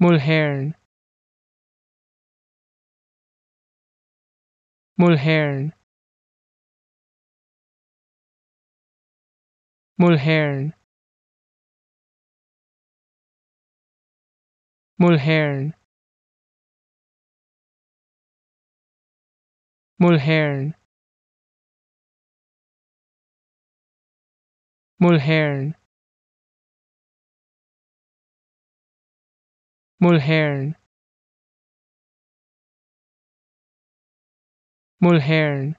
Mulhern. Mulhern. Mulhern. Mulhern. Mulhern. Mulhern Mulhern. Mulhern